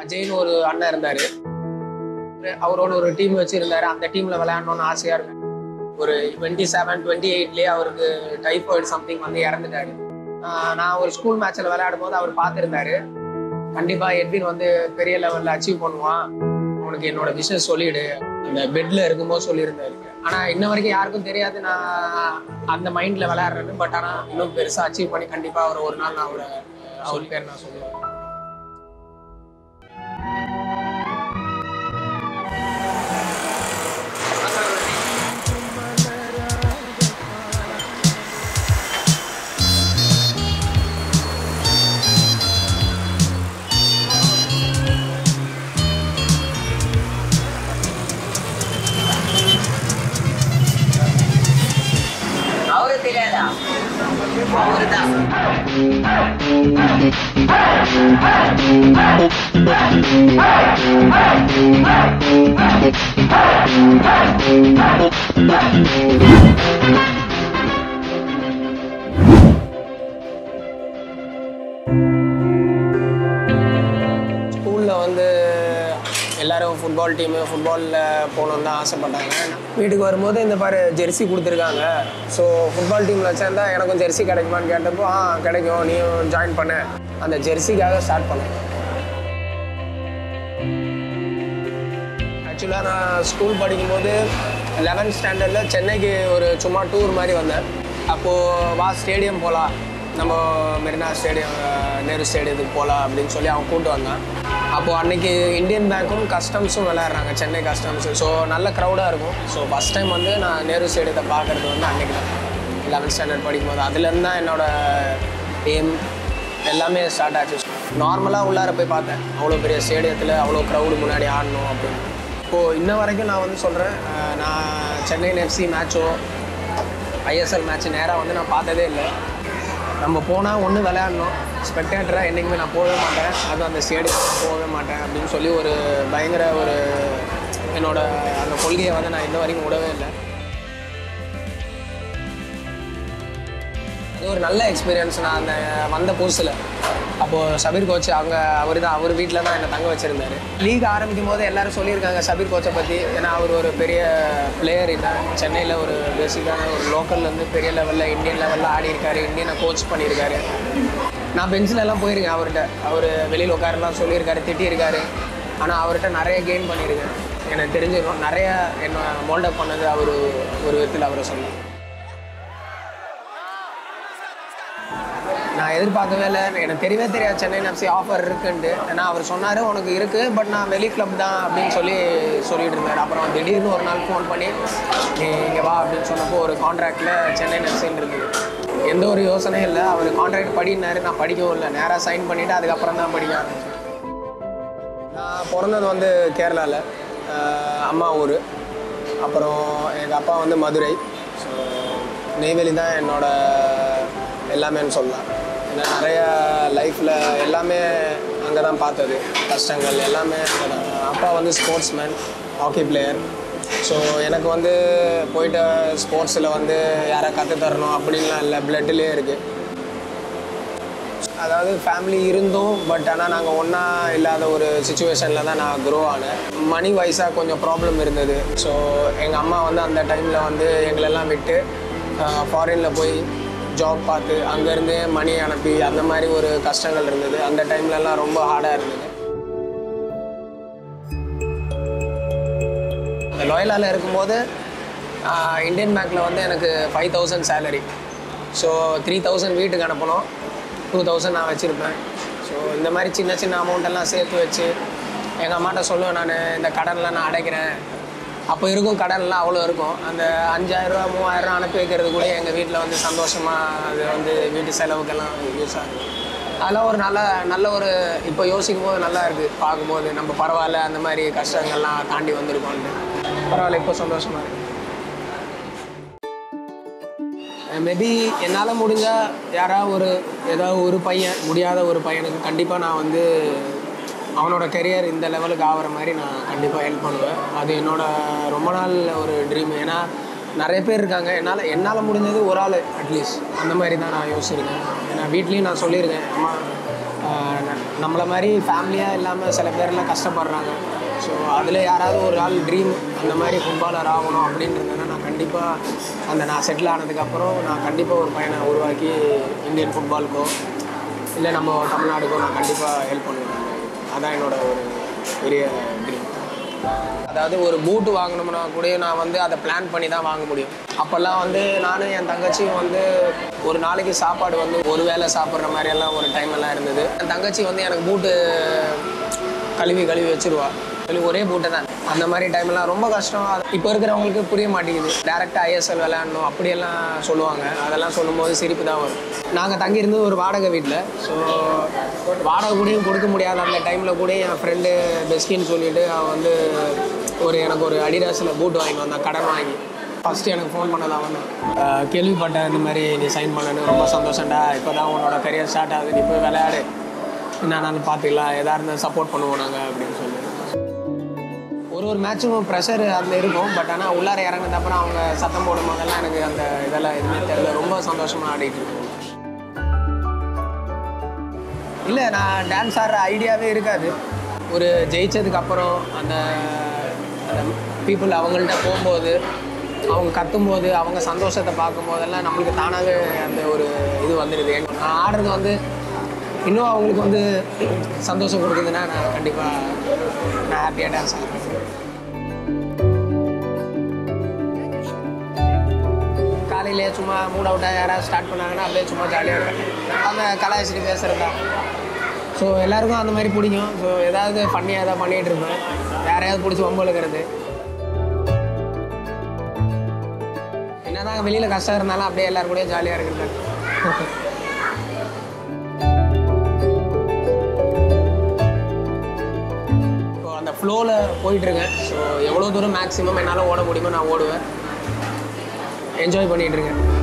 அஜய்னு ஒரு அண்ணன் இருந்தார். அவரோட ஒரு டீம் வச்சுருந்தாரு அந்த டீமில் விளையாடணும்னு ஆசையாக இருக்கு. ஒரு டுவெண்ட்டி செவன் டுவெண்ட்டி எயிட்லேயே அவருக்கு டைஃபாய்டு சம்திங் வந்து இறந்துட்டாரு. நான் ஒரு ஸ்கூல் மேட்ச்சில் விளையாடும் போது அவர் பார்த்துருந்தாரு. கண்டிப்பாக எட்வின் வந்து பெரிய லெவலில் அச்சீவ் பண்ணுவான். உனக்கு என்னோட பிஸ்னஸ் சொல்லிடு. அந்த பெட்டில் இருக்கும்போது சொல்லியிருந்தாரு. ஆனால் இன்ன வரைக்கும் யாருக்கும் தெரியாது நான் அந்த மைண்டில் விளையாடுறேன்னு பட் ஆனால் இன்னும் பெருசா அச்சீவ் பண்ணி கண்டிப்பாக அவர் ஒரு நாள் நான் அவரை அவர் பேர் நான் சொல்லுவேன். Hold it Hey football team ஃபுட்பாலில் போகணுன்னு தான் ஆசைப்பட்டாங்க. வீட்டுக்கு வரும்போது இந்த பாரு ஜெர்சி கொடுத்துருக்காங்க. ஸோ ஃபுட்பால் டீமில் வச்சிருந்தா எனக்கும் ஜெர்சி கிடைக்குமான்னு கேட்டப்போ ஆ கிடைக்கும். நீயும் ஜாயின் பண்ண. அந்த ஜெர்சிக்காக ஸ்டார்ட் பண்ணேன். ஆக்சுவலாக நான் ஸ்கூல் படிக்கும்போது லெவன்த் ஸ்டாண்டர்டில் சென்னைக்கு ஒரு சும்மா டூர் மாதிரி வந்தேன். அப்போது வா ஸ்டேடியம் போகலாம் நம்ம மெரினா ஸ்டேடியம் நேரு ஸ்டேடியத்துக்கு போகலாம் அப்படின்னு சொல்லி அவன் கூப்பிட்டு வந்தான். அப்போது அன்றைக்கி இந்தியன் பேங்க்கும் கஸ்டம்ஸும் விளையாடுறாங்க சென்னை கஸ்டம்ஸு. ஸோ நல்ல க்ரௌடாக இருக்கும். ஸோ ஃபஸ்ட் டைம் வந்து நான் நேரு ஸ்டேடியத்தை பார்க்குறது வந்து அன்றைக்கி தான். லெவன்த் ஸ்டாண்டர்ட் படிக்கும்போது. அதுலேருந்து தான் என்னோடய எய்ம் எல்லாமே ஸ்டார்ட் ஆச்சு. நார்மலாக உள்ளார போய் பார்த்தேன். அவ்வளோ பெரிய ஸ்டேடியத்தில் அவ்வளோ க்ரௌடு முன்னாடி ஆடணும் அப்படின்னு. இப்போது இன்ன வரைக்கும் நான் வந்து சொல்கிறேன் நான் சென்னை எஃப்சி மேட்சோ ஐஎஸ்எல் மேட்ச் நேராக வந்து நான் பார்த்ததே இல்லை. நம்ம போனால் ஒன்று விளையாடணும். ஸ்பெக்டேட்டராக என்றைக்குமே நான் போகவே மாட்டேன். அதுவும் அந்த ஸ்டேடியம் போகவே மாட்டேன் அப்படின்னு சொல்லி ஒரு பயங்கர ஒரு என்னோடய அந்த கொள்கையை வந்து நான் இன்ன வரைக்கும் விடவே இல்லை. அது ஒரு நல்ல எக்ஸ்பீரியன்ஸ் நான் அந்த வந்த புதுசில். அப்போது சபீர் கோச் அவங்க அவர் தான் அவர் வீட்டில் தான் என்னை தங்க வச்சுருந்தாரு. லீக் ஆரம்பிக்கும் போது எல்லாரும் சொல்லியிருக்காங்க சபீர் கோச்சை பற்றி ஏன்னா அவர் ஒரு பெரிய பிளேயர் இல்லை. சென்னையில் ஒரு பேசிக்கான ஒரு லோக்கல்லேருந்து பெரிய லெவலில் இந்தியன் லெவலில் ஆடி இருக்காரு இந்தியனை கோச் பண்ணியிருக்காரு. நான் பென்சில் எல்லாம் போயிருக்கேன் அவர்கிட்ட. அவர் வெளியில் உட்காரலாம் சொல்லியிருக்காரு திட்டியிருக்காரு. ஆனால் அவர்கிட்ட நிறைய கெயின் பண்ணியிருக்கேன். எனக்கு தெரிஞ்சிருக்கோம் நிறைய என்ன மோல்டப் பண்ணது அவர் ஒரு விதத்தில் அவரை சொல்லலாம் நான் எதிர்பார்க்கவே இல்லை. எனக்கு தெரியவே தெரியாது. சென்னை எஃப்சி ஆஃபர் இருக்குன்ட்டு. ஏன்னா அவர் சொன்னார் உனக்கு இருக்குது பட் நான் வெளி கிளப் தான் அப்படின்னு சொல்லி சொல்லிட்டு இருந்தார். அப்புறம் திடீர்னு ஒரு நாள் ஃபோன் பண்ணி நீ இங்கே வா அப்படின்னு சொன்னப்போ ஒரு கான்ட்ராக்டில் சென்னை எஃப்சின்னு இருக்குது எந்த ஒரு யோசனையும் இல்லை. அவர் கான்ட்ராக்ட் படினாரு நான் படிக்கவும் இல்லை. நேராக சைன் பண்ணிவிட்டு அதுக்கப்புறம் தான் படிக்க ஆரம்பிச்சேன். நான் பிறந்தது வந்து கேரளாவில் அம்மா ஊர். அப்புறம் எங்கள் அப்பா வந்து மதுரை. ஸோ நெய்வேலி தான் என்னோட எல்லாமேன்னு சொல்லலாம். நிறைய லைஃப்பில் எல்லாமே அங்கே தான் பார்த்தது. கஷ்டங்கள் எல்லாமே அப்பா வந்து ஸ்போர்ட்ஸ்மேன் ஹாக்கி பிளேயர் ஸோ எனக்கு வந்து போயிட்டு ஸ்போர்ட்ஸில் வந்து யாரை கற்று தரணும் அப்படின்லாம் இல்லை. பிளட்லேயே இருக்குது அதாவது ஃபேமிலி இருந்தும் பட் ஆனால் நாங்கள் ஒன்றா இல்லாத ஒரு சுச்சுவேஷனில் தான் நான் க்ரோ ஆனேன். மணி வைஸாக கொஞ்சம் ப்ராப்ளம் இருந்தது. ஸோ எங்கள் அம்மா வந்து அந்த டைமில் வந்து எங்களெல்லாம் விட்டு ஃபாரினில் போய் ஜாப் பார்த்து அங்கேருந்து மணி அனுப்பி அந்த மாதிரி ஒரு கஷ்டங்கள் இருந்தது. அந்த டைம்லலாம் ரொம்ப ஹார்டாக இருந்தது. லோயலாவில் இருக்கும்போது இந்தியன் பேங்க்கில் வந்து எனக்கு five thousand salary so three thousand வீட்டுக்கு அனுப்பணும். டூ தௌசண்ட் நான் வச்சுருப்பேன். ஸோ இந்த மாதிரி சின்ன சின்ன அமௌண்ட்டெல்லாம் சேர்த்து வச்சு எங்கள் அம்மாட்ட சொல்லுவேன் நான் இந்த கடன்லாம் நான் அடைக்கிறேன். அப்போ இருக்கும் கடன்லாம் அவ்வளோ இருக்கும். அந்த அஞ்சாயிரரூவா மூவாயிரரூவா அனுப்பி வைக்கிறது கூட எங்கள் வீட்டில் வந்து சந்தோஷமாக அது வந்து வீட்டு செலவுக்கெல்லாம் யூஸ் ஆகும் அதெல்லாம் ஒரு நல்ல நல்ல ஒரு இப்போ யோசிக்கும் போது நல்லா இருக்குது பார்க்கும்போது நம்ம பரவாயில்ல அந்த மாதிரி கஷ்டங்கள்லாம் தாண்டி வந்திருக்கோம்னு. பரவாயில்ல இப்போ சந்தோஷமாக இருக்குது மேபி என்னால் முடிஞ்சால் யாராவது ஒரு ஏதாவது ஒரு பையன் முடியாத ஒரு பையனுக்கு கண்டிப்பாக நான் வந்து அவனோட கெரியர் இந்த லெவலுக்கு ஆகிற மாதிரி நான் கண்டிப்பாக ஹெல்ப் பண்ணுவேன். அது என்னோட ரொம்ப நாள் ஒரு ட்ரீம் ஏன்னா நிறைய பேர் இருக்காங்க. என்னால் என்னால் முடிஞ்சது ஒரு ஆள் அட்லீஸ்ட் அந்த மாதிரி தான் நான் யோசிச்சிருக்கேன். ஏன்னா வீட்லேயும் நான் சொல்லியிருக்கேன். அம்மா நம்மளை மாதிரி ஃபேமிலியாக இல்லாமல் சில பேர்லாம் கஷ்டப்படுறாங்க. ஸோ அதில் யாராவது ஒரு ஆள் ட்ரீம் அந்த மாதிரி ஃபுட்பாலர் ஆகணும் அப்படின்னு நான் கண்டிப்பாக அந்த நான் செட்டில் ஆனதுக்கப்புறம் நான் கண்டிப்பாக ஒரு பையனை உருவாக்கி இந்தியன் ஃபுட்பாலுக்கோ இல்லை நம்ம தமிழ்நாடுக்கோ நான் கண்டிப்பாக ஹெல்ப் பண்ணுவேன். அதான் என்னோட ஒரு பெரிய ட்ரீம் அதாவது ஒரு பூட்டு வாங்கணும்னா கூட நான் வந்து அதை பிளான் பண்ணி தான் வாங்க முடியும். அப்போல்லாம் வந்து நானும் என் தங்கச்சியும் வந்து ஒரு நாளைக்கு சாப்பாடு வந்து ஒரு வேளை சாப்பிட்ற மாதிரியெல்லாம் ஒரு டைம் எல்லாம் இருந்தது. என் தங்கச்சி வந்து எனக்கு பூட்டு கழுவி கழுவி வச்சுருவா. ஒரே பூட்டை தான். அந்த மாதிரி டைம்லாம் ரொம்ப கஷ்டம். இப்போ இருக்கிறவங்களுக்கு புரிய மாட்டேங்குது. டேரெக்டாக ஐஎஸ்எல் விளையாடணும் அப்படியெல்லாம் சொல்லுவாங்க. அதெல்லாம் சொல்லும்போது சிரிப்பு தான் வரும். நாங்கள் தங்கியிருந்தது ஒரு வாடகை வீட்டில் ஸோ வாடகை கூடயும் கொடுக்க முடியாத அந்த டைமில் கூட என் ஃப்ரெண்டு பெஸ்டின்னு சொல்லிட்டு அவன் வந்து ஒரு எனக்கு ஒரு அடிடாஸில் பூட் வாங்கி வந்தான். கடன் வாங்கி. ஃபஸ்ட்டு எனக்கு ஃபோன் பண்ணதான் அவன். கேள்விப்பட்டேன் இந்த மாதிரி நீ சைன் பண்ணனு. ரொம்ப சந்தோஷம்டா. இப்போ தான் உன்னோட கரியர் ஸ்டார்ட் ஆகுது. நீ போய் விளையாடு. என்னன்னாலும் பார்த்துக்கலாம். எதாக இருந்தால் சப்போர்ட் பண்ணுவோம் நாங்கள் அப்படின்னு சொல்லி. ஒரு மேக்ஸிமம் ப்ரெஷர் அதில் இருக்கும். பட் ஆனால் உள்ளார இறங்கினது அப்புறம் அவங்க சத்தம் போடும் போதெல்லாம் எனக்கு அந்த இதெல்லாம் எதுவுமே தெரியல. ரொம்ப சந்தோஷமாக ஆடிட்டு இருக்கேன் இல்லை நான் டான்ஸ் ஆடுற ஐடியாவே இருக்காது. ஒரு ஜெயிச்சதுக்கு அப்புறம் அந்த அந்த பீப்புள் அவங்கள்ட்ட போகும்போது அவங்க கத்தும்போது அவங்க சந்தோஷத்தை பார்க்கும்போதெல்லாம் நம்மளுக்கு தானாகவே அந்த ஒரு இது வந்துடுது நான் ஆடுறது வந்து இன்னும் அவங்களுக்கு வந்து சந்தோஷம் கொடுக்குதுன்னா நான் கண்டிப்பாக நான் ஹாப்பியாக டான்ஸ் ஆடுறேன். காலையிலே சும்மா மூட் அவுட்டாக யாராவது ஸ்டார்ட் பண்ணாங்கன்னா அப்படியே சும்மா ஜாலியாக இருக்கும் அந்த கலாய்ச்சிட்டு பேசுகிறது தான். ஸோ எல்லாருக்கும் அந்த மாதிரி பிடிக்கும். ஸோ ஏதாவது ஃபன்னியாக ஏதாவது பண்ணிகிட்டு இருப்பேன். யாரையாவது பிடிச்சி வம்பு இழுக்கிறது. என்னதான் வெளியில் கஷ்டம் இருந்தாலும் அப்படியே எல்லாரும் கூடயும் ஜாலியாக இருக்கிறது. அந்த ஃப்ளோவில் போயிட்டுருக்கேன் ஸோ எவ்வளோ தூரம் மேக்ஸிமம் என்னால் ஓட முடியுமோ நான் ஓடுவேன். என்ஜாய் பண்ணிகிட்டு இருக்கேன்.